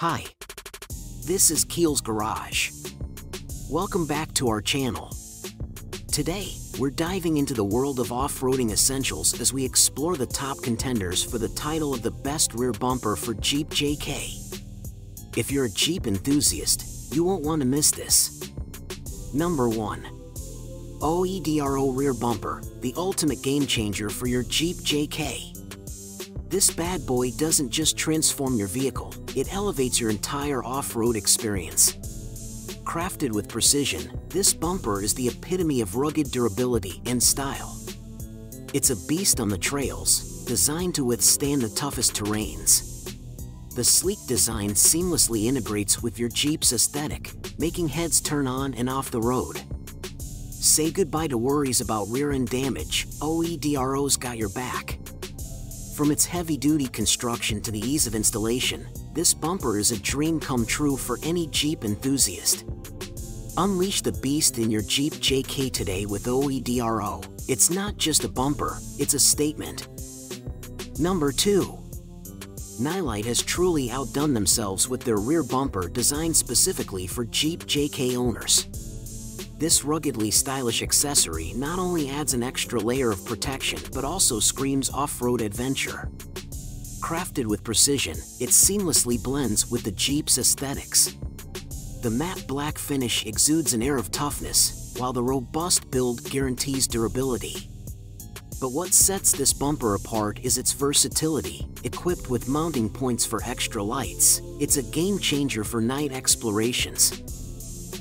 Hi, this is Keil's Garage. Welcome back to our channel. Today, we're diving into the world of off-roading essentials as we explore the top contenders for the title of the best rear bumper for Jeep JK. If you're a Jeep enthusiast, you won't want to miss this. Number 1. OEDRO Rear Bumper, the ultimate game changer for your Jeep JK. This bad boy doesn't just transform your vehicle, it elevates your entire off-road experience. Crafted with precision, this bumper is the epitome of rugged durability and style. It's a beast on the trails, designed to withstand the toughest terrains. The sleek design seamlessly integrates with your Jeep's aesthetic, making heads turn on and off the road. Say goodbye to worries about rear-end damage, OEDRO's got your back. From its heavy-duty construction to the ease of installation, this bumper is a dream come true for any Jeep enthusiast. Unleash the beast in your Jeep JK today with OEDRO. It's not just a bumper, it's a statement. Number 2. Nilight has truly outdone themselves with their rear bumper designed specifically for Jeep JK owners. This ruggedly stylish accessory not only adds an extra layer of protection but also screams off-road adventure. Crafted with precision, it seamlessly blends with the Jeep's aesthetics. The matte black finish exudes an air of toughness, while the robust build guarantees durability. But what sets this bumper apart is its versatility. Equipped with mounting points for extra lights, it's a game changer for night explorations.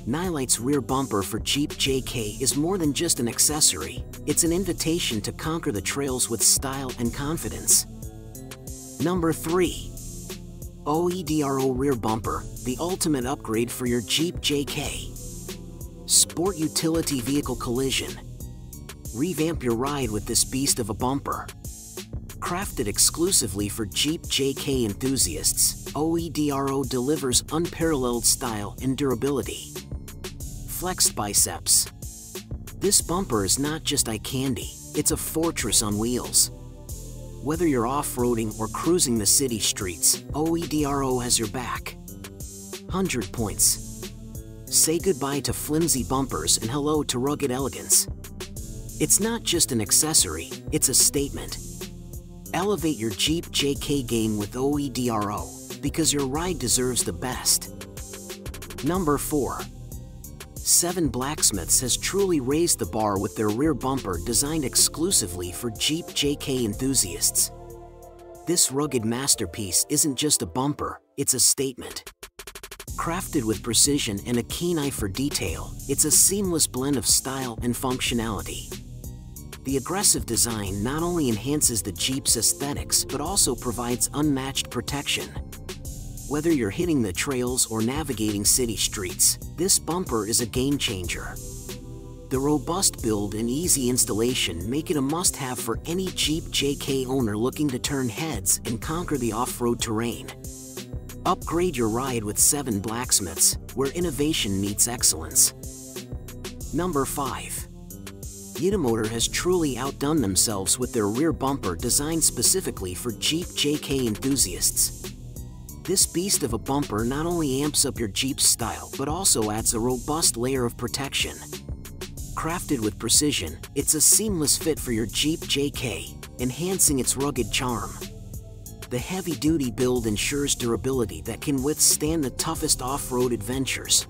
Nilight's rear bumper for Jeep JK is more than just an accessory, it's an invitation to conquer the trails with style and confidence. Number 3. OEDRO Rear Bumper, the ultimate upgrade for your Jeep JK. Sport Utility Vehicle Collision. Revamp your ride with this beast of a bumper. Crafted exclusively for Jeep JK enthusiasts, OEDRO delivers unparalleled style and durability flexed biceps. This bumper is not just eye candy, it's a fortress on wheels. Whether you're off-roading or cruising the city streets, OEDRO has your back. 100 points. Say goodbye to flimsy bumpers and hello to rugged elegance. It's not just an accessory, it's a statement. Elevate your Jeep JK game with OEDRO, because your ride deserves the best. Number 4. Seven Blacksmiths has truly raised the bar with their rear bumper designed exclusively for Jeep JK enthusiasts. This rugged masterpiece isn't just a bumper, it's a statement. Crafted with precision and a keen eye for detail, it's a seamless blend of style and functionality. The aggressive design not only enhances the Jeep's aesthetics but also provides unmatched protection. Whether you're hitting the trails or navigating city streets, this bumper is a game changer. The robust build and easy installation make it a must-have for any Jeep JK owner looking to turn heads and conquer the off-road terrain. Upgrade your ride with 7 Blacksmiths, where innovation meets excellence. Number 5. Unimotor has truly outdone themselves with their rear bumper designed specifically for Jeep JK enthusiasts. This beast of a bumper not only amps up your Jeep's style, but also adds a robust layer of protection. Crafted with precision, it's a seamless fit for your Jeep JK, enhancing its rugged charm. The heavy-duty build ensures durability that can withstand the toughest off-road adventures.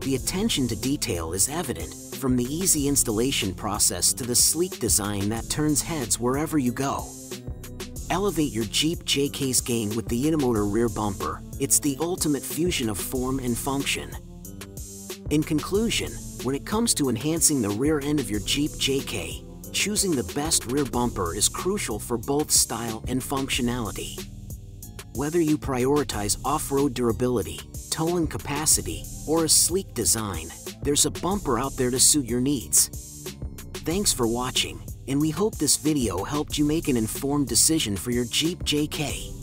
The attention to detail is evident, from the easy installation process to the sleek design that turns heads wherever you go. Elevate your Jeep JK's game with the Unimotor rear bumper. It's the ultimate fusion of form and function. In conclusion, when it comes to enhancing the rear end of your Jeep JK, choosing the best rear bumper is crucial for both style and functionality. Whether you prioritize off-road durability, towing capacity, or a sleek design, there's a bumper out there to suit your needs. Thanks for watching and we hope this video helped you make an informed decision for your Jeep JK.